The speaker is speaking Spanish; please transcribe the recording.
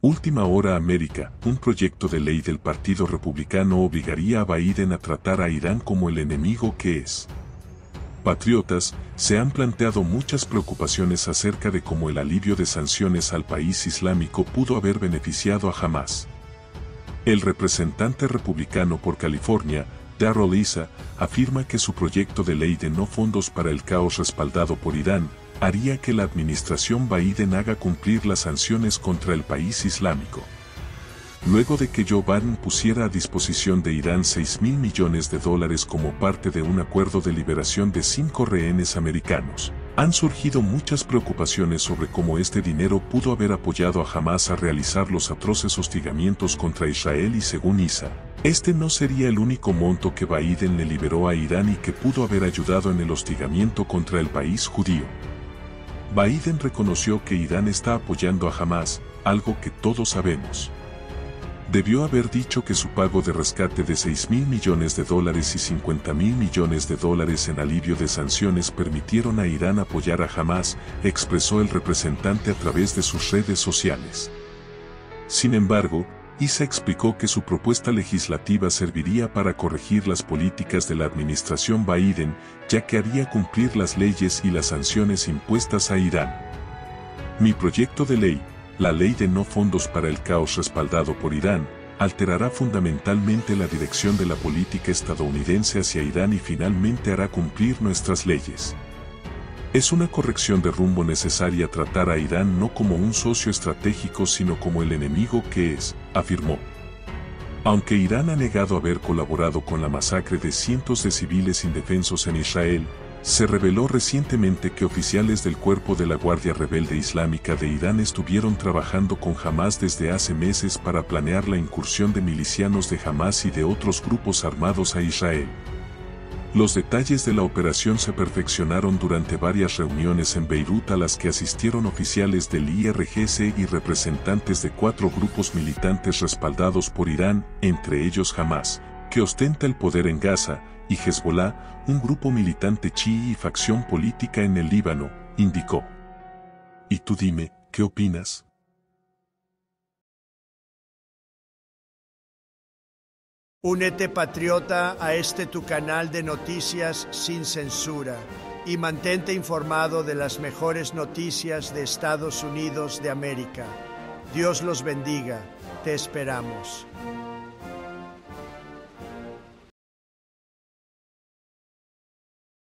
Última hora América, un proyecto de ley del Partido Republicano obligaría a Biden a tratar a Irán como el enemigo que es. Patriotas, se han planteado muchas preocupaciones acerca de cómo el alivio de sanciones al país islámico pudo haber beneficiado a Hamas. El representante republicano por California, Darrell Issa, afirma que su proyecto de ley de no fondos para el caos respaldado por Irán, haría que la administración Biden haga cumplir las sanciones contra el país islámico. Luego de que Joe Biden pusiera a disposición de Irán 6 mil millones de dólares como parte de un acuerdo de liberación de cinco rehenes americanos, han surgido muchas preocupaciones sobre cómo este dinero pudo haber apoyado a Hamas a realizar los atroces hostigamientos contra Israel y según ISA, este no sería el único monto que Biden le liberó a Irán y que pudo haber ayudado en el hostigamiento contra el país judío. Biden reconoció que Irán está apoyando a Hamas, algo que todos sabemos. Debió haber dicho que su pago de rescate de 6 mil millones de dólares y 50 mil millones de dólares en alivio de sanciones permitieron a Irán apoyar a Hamas, expresó el representante a través de sus redes sociales. Sin embargo, ISA explicó que su propuesta legislativa serviría para corregir las políticas de la administración Biden, ya que haría cumplir las leyes y las sanciones impuestas a Irán. Mi proyecto de ley, la ley de no fondos para el caos respaldado por Irán, alterará fundamentalmente la dirección de la política estadounidense hacia Irán y finalmente hará cumplir nuestras leyes. Es una corrección de rumbo necesaria tratar a Irán no como un socio estratégico sino como el enemigo que es, afirmó. Aunque Irán ha negado haber colaborado con la masacre de cientos de civiles indefensos en Israel, se reveló recientemente que oficiales del cuerpo de la Guardia Rebelde Islámica de Irán estuvieron trabajando con Hamas desde hace meses para planear la incursión de milicianos de Hamas y de otros grupos armados a Israel. Los detalles de la operación se perfeccionaron durante varias reuniones en Beirut a las que asistieron oficiales del IRGC y representantes de cuatro grupos militantes respaldados por Irán, entre ellos Hamas, que ostenta el poder en Gaza, y Hezbollah, un grupo militante chií y facción política en el Líbano, indicó. Y tú dime, ¿qué opinas? Únete patriota a este tu canal de noticias sin censura y mantente informado de las mejores noticias de Estados Unidos de América. Dios los bendiga, te esperamos.